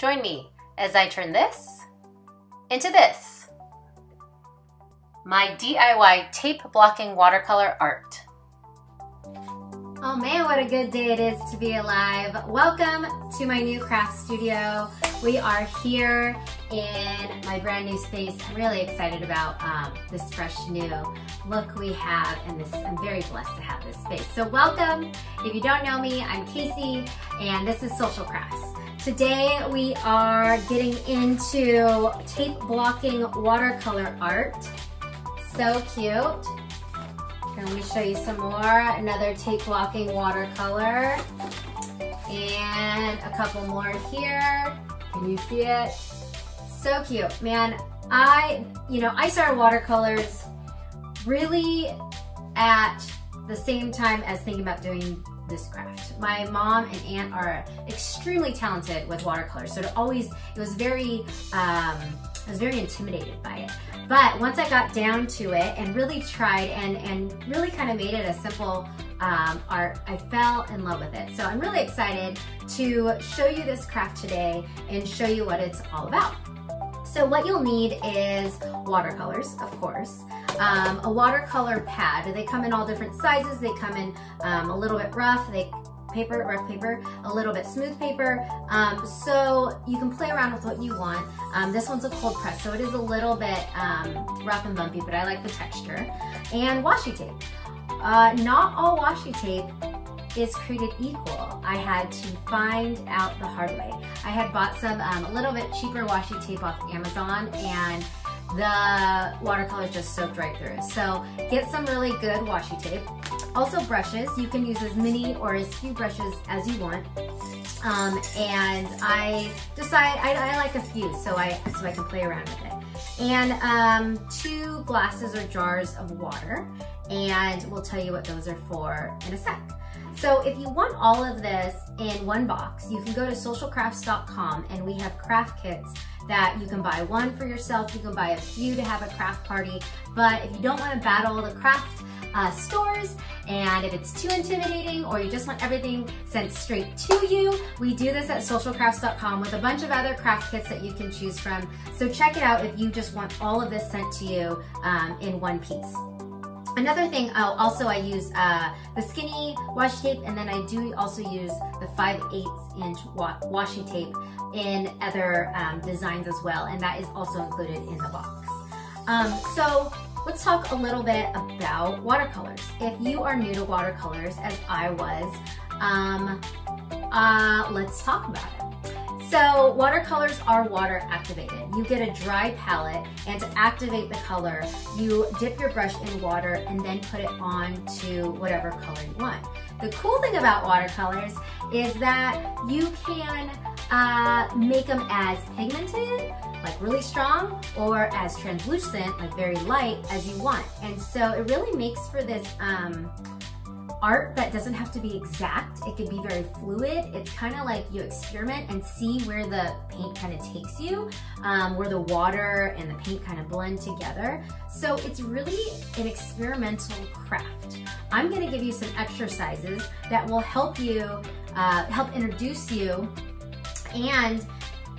Join me as I turn this into this. My DIY tape blocking watercolor art. Oh man, what a good day it is to be alive. Welcome to my new craft studio. We are here in my brand new space. I'm really excited about um, this fresh new look we have and this, I'm very blessed to have this space. So welcome. If you don't know me, I'm Casey and this is Social Crafts. Today we are getting into tape blocking watercolor art. So cute. Let me show you some more. Another tape blocking watercolor. And a couple more here. Can you see it? So cute. Man, I, you know, I started watercolors really at the same time as thinking about doing this craft. My mom and aunt are extremely talented with watercolors, so it always, it was very, um, I was very intimidated by it. But once I got down to it and really tried and, and really kind of made it a simple um, art, I fell in love with it. So I'm really excited to show you this craft today and show you what it's all about. So what you'll need is watercolors, of course, um, a watercolor pad. They come in all different sizes. They come in um, a little bit rough. They paper, rough paper, a little bit smooth paper. Um, so you can play around with what you want. Um, this one's a cold press, so it is a little bit um, rough and bumpy, but I like the texture. And washi tape. Uh, not all washi tape is created equal. I had to find out the hard way. I had bought some um, a little bit cheaper washi tape off Amazon and the watercolor just soaked right through. So get some really good washi tape. Also brushes, you can use as many or as few brushes as you want. Um, and I decide, I, I, like a few so I, so I can play around with it. And um, two glasses or jars of water and we'll tell you what those are for in a sec. So if you want all of this in one box, you can go to socialcrafts.com and we have craft kits that you can buy one for yourself, you can buy a few to have a craft party, but if you don't want to battle the craft uh, stores and if it's too intimidating or you just want everything sent straight to you, we do this at socialcrafts.com with a bunch of other craft kits that you can choose from. So check it out if you just want all of this sent to you um, in one piece. Another thing, oh, also I use uh, the skinny washi tape and then I do also use the 5 8 inch wa washi tape in other um, designs as well and that is also included in the box. Um, so let's talk a little bit about watercolors. If you are new to watercolors as I was, um, uh, let's talk about it. So watercolors are water activated. You get a dry palette and to activate the color, you dip your brush in water and then put it on to whatever color you want. The cool thing about watercolors is that you can uh, make them as pigmented, like really strong, or as translucent, like very light as you want. And so it really makes for this um, art that doesn't have to be exact. It can be very fluid. It's kind of like you experiment and see where the paint kind of takes you, um, where the water and the paint kind of blend together. So it's really an experimental craft. I'm gonna give you some exercises that will help you, uh, help introduce you and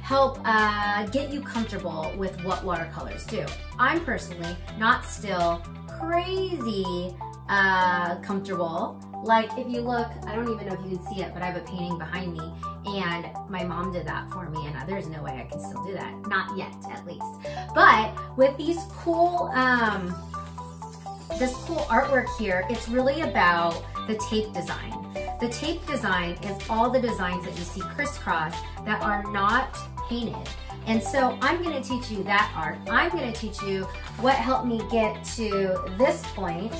help uh, get you comfortable with what watercolors do. I'm personally not still crazy uh, comfortable. Like if you look, I don't even know if you can see it, but I have a painting behind me and my mom did that for me and there's no way I can still do that. Not yet, at least. But with these cool, um, this cool artwork here, it's really about the tape design. The tape design is all the designs that you see crisscross that are not painted. And so I'm gonna teach you that art. I'm gonna teach you what helped me get to this point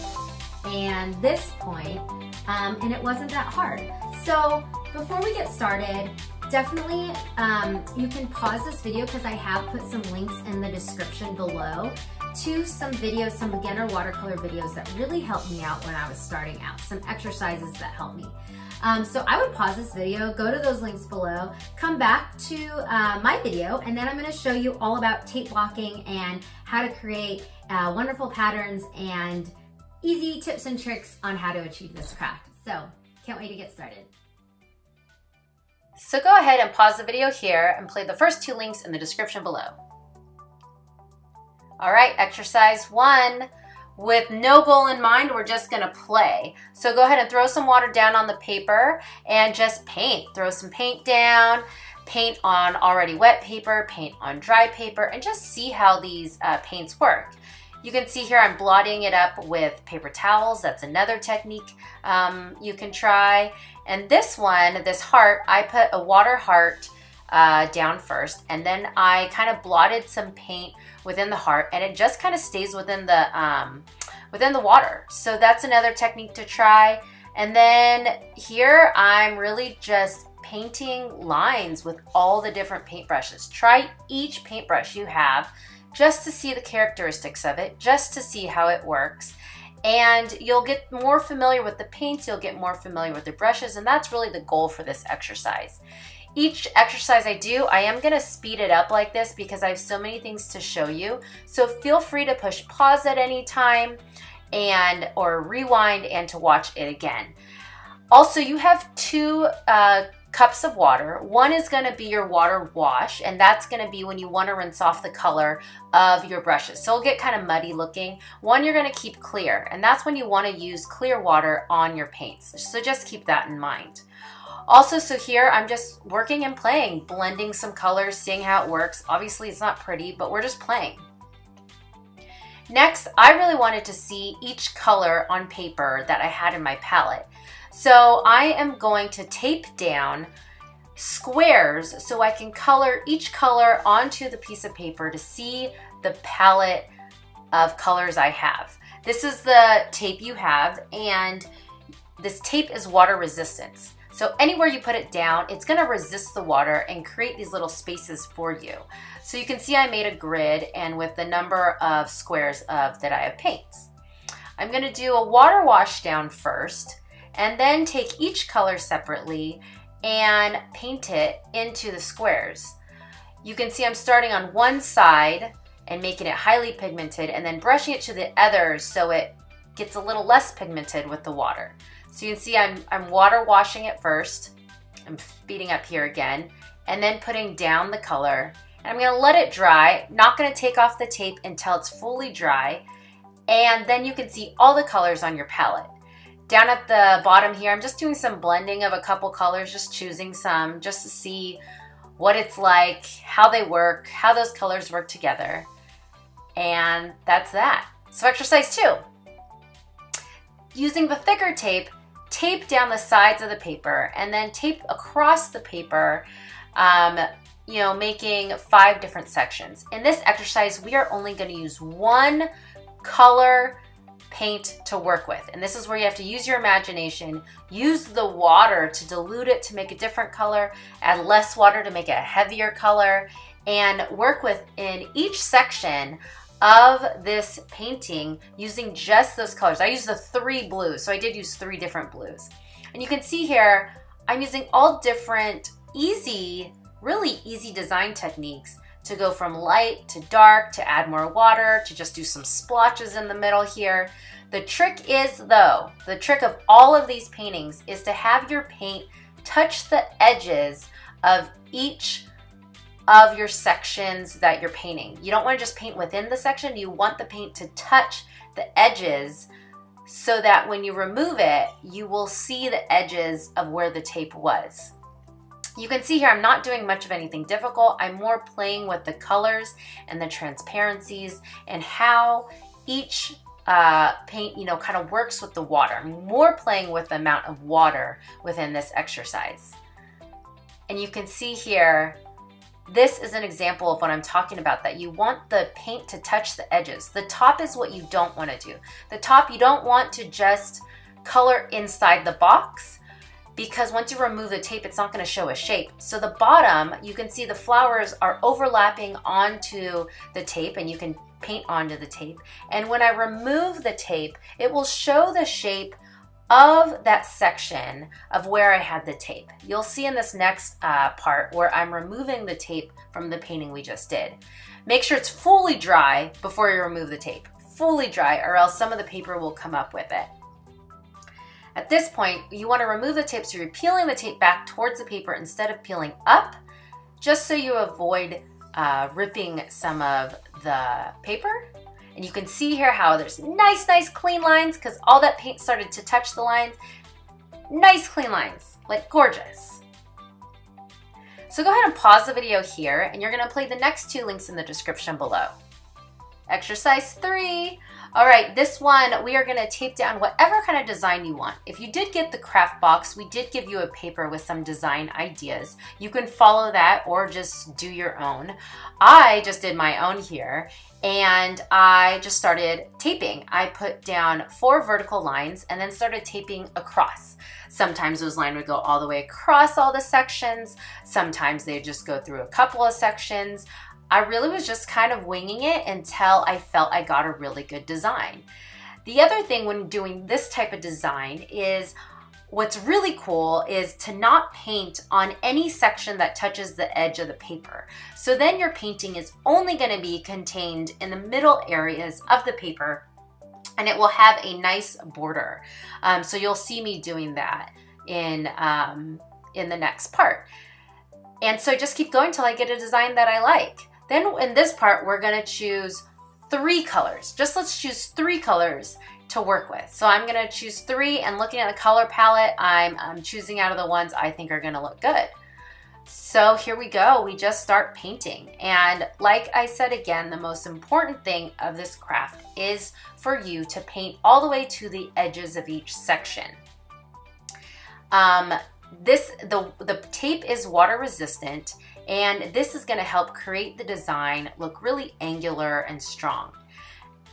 and this point, um, and it wasn't that hard. So before we get started, definitely um, you can pause this video because I have put some links in the description below to some videos, some beginner watercolor videos that really helped me out when I was starting out, some exercises that helped me. Um, so I would pause this video, go to those links below, come back to uh, my video, and then I'm gonna show you all about tape blocking and how to create uh, wonderful patterns and easy tips and tricks on how to achieve this craft. So can't wait to get started. So go ahead and pause the video here and play the first two links in the description below. All right, exercise one. With no goal in mind, we're just gonna play. So go ahead and throw some water down on the paper and just paint. Throw some paint down, paint on already wet paper, paint on dry paper, and just see how these uh, paints work. You can see here I'm blotting it up with paper towels. That's another technique um, you can try. And this one, this heart, I put a water heart uh, down first and then I kind of blotted some paint within the heart and it just kind of stays within the um, within the water. So that's another technique to try. And then here I'm really just painting lines with all the different paintbrushes. Try each paintbrush you have just to see the characteristics of it, just to see how it works. And you'll get more familiar with the paints, you'll get more familiar with the brushes, and that's really the goal for this exercise. Each exercise I do, I am gonna speed it up like this because I have so many things to show you. So feel free to push pause at any time and or rewind and to watch it again. Also, you have two uh, cups of water. One is going to be your water wash, and that's going to be when you want to rinse off the color of your brushes. So it'll get kind of muddy looking. One you're going to keep clear, and that's when you want to use clear water on your paints. So just keep that in mind. Also, so here I'm just working and playing, blending some colors, seeing how it works. Obviously it's not pretty, but we're just playing. Next, I really wanted to see each color on paper that I had in my palette. So I am going to tape down squares so I can color each color onto the piece of paper to see the palette of colors I have. This is the tape you have and this tape is water resistance. So anywhere you put it down, it's gonna resist the water and create these little spaces for you. So you can see I made a grid and with the number of squares of that I have paints. I'm gonna do a water wash down first and then take each color separately and paint it into the squares. You can see I'm starting on one side and making it highly pigmented and then brushing it to the others so it gets a little less pigmented with the water. So you can see I'm, I'm water washing it first. I'm speeding up here again and then putting down the color. And I'm gonna let it dry, not gonna take off the tape until it's fully dry. And then you can see all the colors on your palette. Down at the bottom here, I'm just doing some blending of a couple colors, just choosing some just to see what it's like, how they work, how those colors work together. And that's that. So exercise two. Using the thicker tape, tape down the sides of the paper and then tape across the paper, um, you know, making five different sections. In this exercise, we are only gonna use one color paint to work with. And this is where you have to use your imagination, use the water to dilute it to make a different color, add less water to make it a heavier color, and work with in each section of this painting using just those colors. I used the three blues, so I did use three different blues. And you can see here, I'm using all different easy, really easy design techniques to go from light to dark, to add more water, to just do some splotches in the middle here. The trick is though, the trick of all of these paintings is to have your paint touch the edges of each of your sections that you're painting. You don't want to just paint within the section, you want the paint to touch the edges so that when you remove it, you will see the edges of where the tape was. You can see here I'm not doing much of anything difficult. I'm more playing with the colors and the transparencies and how each uh, paint, you know, kind of works with the water. I'm more playing with the amount of water within this exercise. And you can see here this is an example of what I'm talking about, that you want the paint to touch the edges. The top is what you don't want to do. The top, you don't want to just color inside the box because once you remove the tape, it's not going to show a shape. So the bottom, you can see the flowers are overlapping onto the tape and you can paint onto the tape. And when I remove the tape, it will show the shape of that section of where I had the tape. You'll see in this next uh, part where I'm removing the tape from the painting we just did. Make sure it's fully dry before you remove the tape. Fully dry or else some of the paper will come up with it. At this point, you want to remove the tape so you're peeling the tape back towards the paper instead of peeling up, just so you avoid uh, ripping some of the paper. And you can see here how there's nice, nice clean lines because all that paint started to touch the lines. Nice clean lines, like gorgeous. So go ahead and pause the video here and you're gonna play the next two links in the description below. Exercise three, all right, this one, we are gonna tape down whatever kind of design you want. If you did get the craft box, we did give you a paper with some design ideas. You can follow that or just do your own. I just did my own here and I just started taping. I put down four vertical lines and then started taping across. Sometimes those lines would go all the way across all the sections. Sometimes they just go through a couple of sections. I really was just kind of winging it until I felt I got a really good design. The other thing when doing this type of design is what's really cool is to not paint on any section that touches the edge of the paper. So then your painting is only going to be contained in the middle areas of the paper and it will have a nice border. Um, so you'll see me doing that in, um, in the next part. And so just keep going till I get a design that I like. Then in this part, we're gonna choose three colors. Just let's choose three colors to work with. So I'm gonna choose three and looking at the color palette, I'm, I'm choosing out of the ones I think are gonna look good. So here we go, we just start painting. And like I said again, the most important thing of this craft is for you to paint all the way to the edges of each section. Um, this the, the tape is water resistant and this is gonna help create the design look really angular and strong.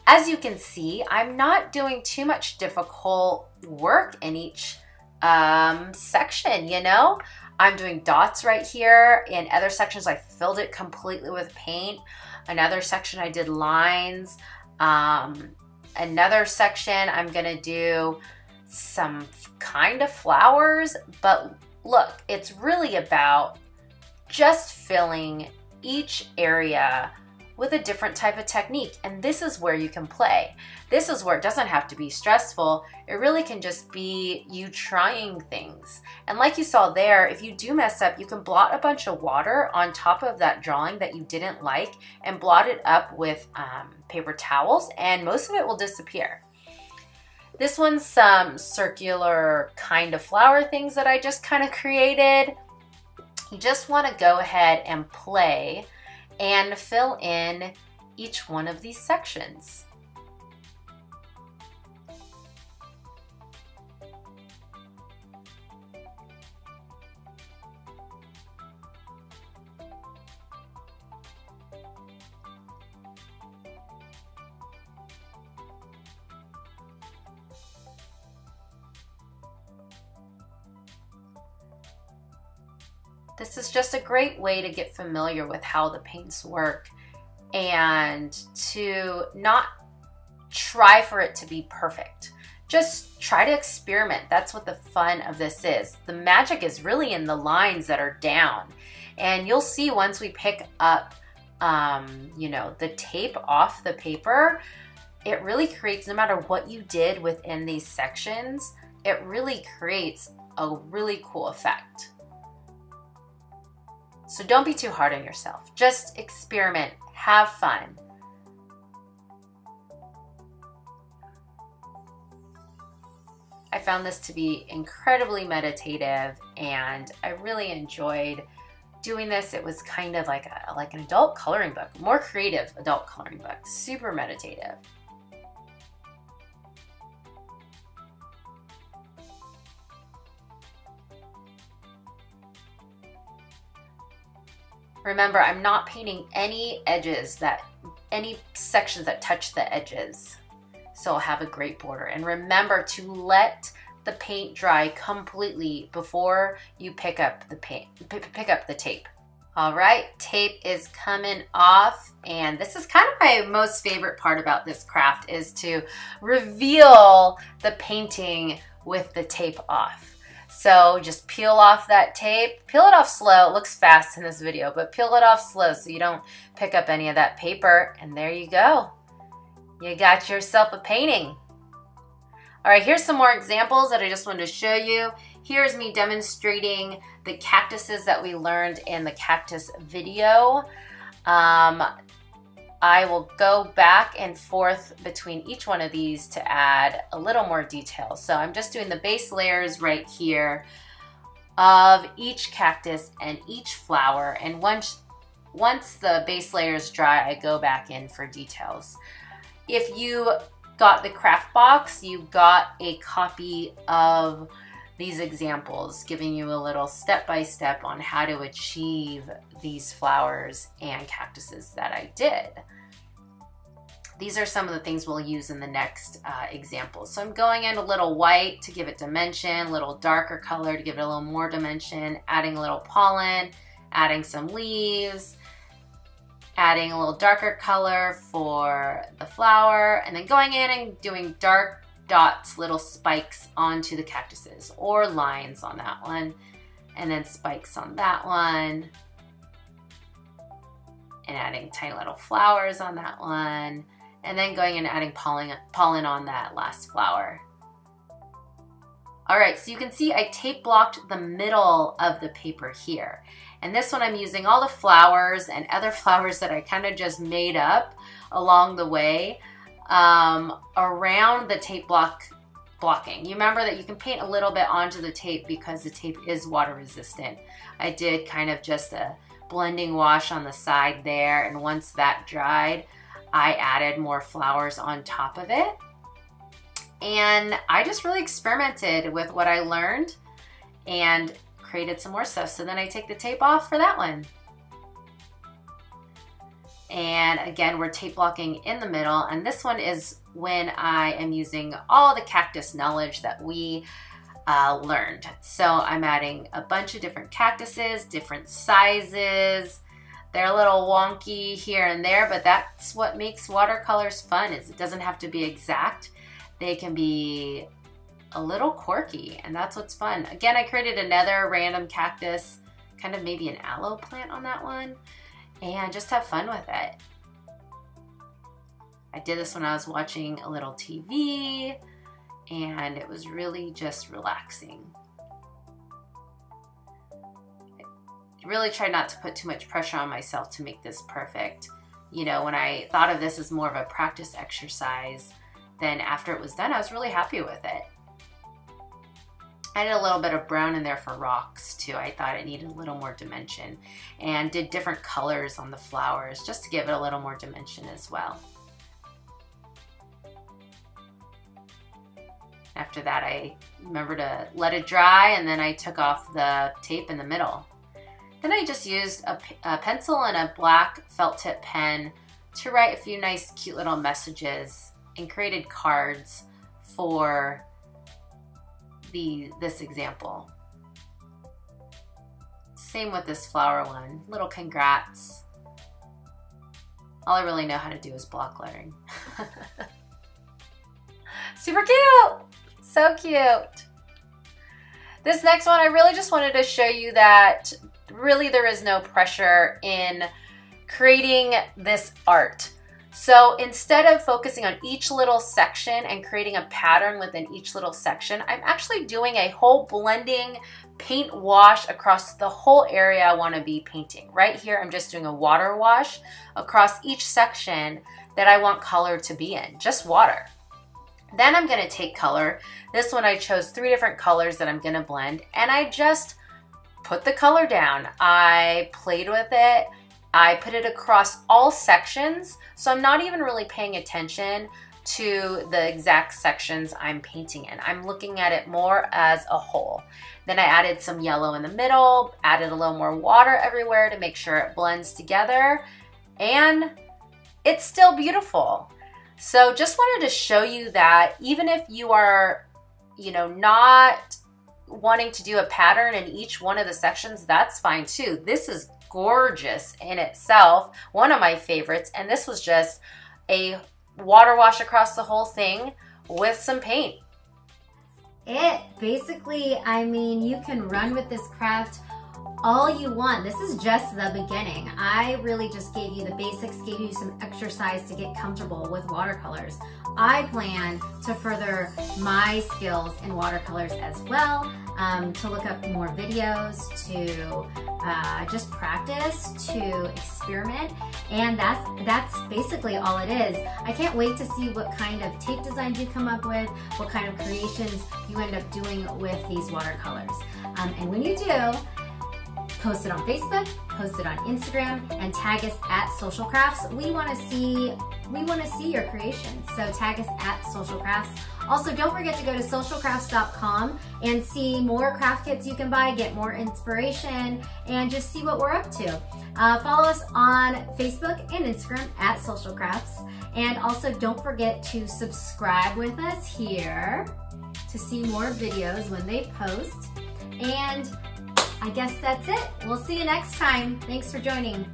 As you can see, I'm not doing too much difficult work in each um, section, you know? I'm doing dots right here. In other sections, I filled it completely with paint. Another section, I did lines. Um, another section, I'm gonna do some kind of flowers, but look, it's really about just filling each area with a different type of technique. And this is where you can play. This is where it doesn't have to be stressful. It really can just be you trying things. And like you saw there, if you do mess up, you can blot a bunch of water on top of that drawing that you didn't like and blot it up with um, paper towels and most of it will disappear. This one's some circular kind of flower things that I just kind of created. You just want to go ahead and play and fill in each one of these sections. This is just a great way to get familiar with how the paints work and to not try for it to be perfect. Just try to experiment. That's what the fun of this is. The magic is really in the lines that are down. And you'll see once we pick up, um, you know, the tape off the paper, it really creates, no matter what you did within these sections, it really creates a really cool effect. So don't be too hard on yourself. Just experiment, have fun. I found this to be incredibly meditative and I really enjoyed doing this. It was kind of like a, like an adult coloring book, more creative adult coloring book, super meditative. Remember, I'm not painting any edges that, any sections that touch the edges. So I'll have a great border. And remember to let the paint dry completely before you pick up the paint, pick up the tape. All right, tape is coming off and this is kind of my most favorite part about this craft is to reveal the painting with the tape off. So just peel off that tape. Peel it off slow. It looks fast in this video, but peel it off slow so you don't pick up any of that paper. And there you go. You got yourself a painting. All right, here's some more examples that I just wanted to show you. Here's me demonstrating the cactuses that we learned in the cactus video. Um, I will go back and forth between each one of these to add a little more detail. So I'm just doing the base layers right here of each cactus and each flower. And once, once the base layer is dry, I go back in for details. If you got the craft box, you got a copy of these examples, giving you a little step-by-step -step on how to achieve these flowers and cactuses that I did. These are some of the things we'll use in the next uh, example. So I'm going in a little white to give it dimension, a little darker color to give it a little more dimension, adding a little pollen, adding some leaves, adding a little darker color for the flower, and then going in and doing dark dots, little spikes onto the cactuses or lines on that one, and then spikes on that one, and adding tiny little flowers on that one, and then going and adding pollen, pollen on that last flower. All right, so you can see I tape blocked the middle of the paper here. And this one I'm using all the flowers and other flowers that I kind of just made up along the way um, around the tape block blocking. You remember that you can paint a little bit onto the tape because the tape is water resistant. I did kind of just a blending wash on the side there and once that dried, I added more flowers on top of it. And I just really experimented with what I learned and created some more stuff. So then I take the tape off for that one. And again, we're tape blocking in the middle. And this one is when I am using all the cactus knowledge that we uh, learned. So I'm adding a bunch of different cactuses, different sizes, they're a little wonky here and there, but that's what makes watercolors fun is it doesn't have to be exact. They can be a little quirky and that's what's fun. Again, I created another random cactus, kind of maybe an aloe plant on that one and just have fun with it. I did this when I was watching a little TV and it was really just relaxing. really tried not to put too much pressure on myself to make this perfect. You know, when I thought of this as more of a practice exercise, then after it was done, I was really happy with it. Did a little bit of brown in there for rocks too. I thought it needed a little more dimension and did different colors on the flowers just to give it a little more dimension as well. After that, I remember to let it dry and then I took off the tape in the middle. Then I just used a, a pencil and a black felt tip pen to write a few nice cute little messages and created cards for the this example. Same with this flower one, little congrats. All I really know how to do is block lettering. Super cute! So cute! This next one, I really just wanted to show you that really there is no pressure in creating this art. So instead of focusing on each little section and creating a pattern within each little section, I'm actually doing a whole blending paint wash across the whole area I want to be painting. Right here, I'm just doing a water wash across each section that I want color to be in, just water. Then I'm to take color. This one I chose three different colors that I'm to blend and I just put the color down. I played with it. I put it across all sections, so I'm not even really paying attention to the exact sections I'm painting in. I'm looking at it more as a whole. Then I added some yellow in the middle, added a little more water everywhere to make sure it blends together, and it's still beautiful. So just wanted to show you that even if you are, you know, not wanting to do a pattern in each one of the sections, that's fine too. This is gorgeous in itself, one of my favorites, and this was just a water wash across the whole thing with some paint. It basically, I mean, you can run with this craft all you want. This is just the beginning. I really just gave you the basics, gave you some exercise to get comfortable with watercolors. I plan to further my skills in watercolors as well, um, to look up more videos, to uh, just practice, to experiment, and that's that's basically all it is. I can't wait to see what kind of tape designs you come up with, what kind of creations you end up doing with these watercolors. Um, and when you do, post it on Facebook, post it on Instagram, and tag us at Social Crafts. We want to see we want to see your creations. So tag us at Social Crafts. Also, don't forget to go to socialcrafts.com and see more craft kits you can buy, get more inspiration, and just see what we're up to. Uh, follow us on Facebook and Instagram at Social Crafts. And also, don't forget to subscribe with us here to see more videos when they post. And I guess that's it. We'll see you next time. Thanks for joining.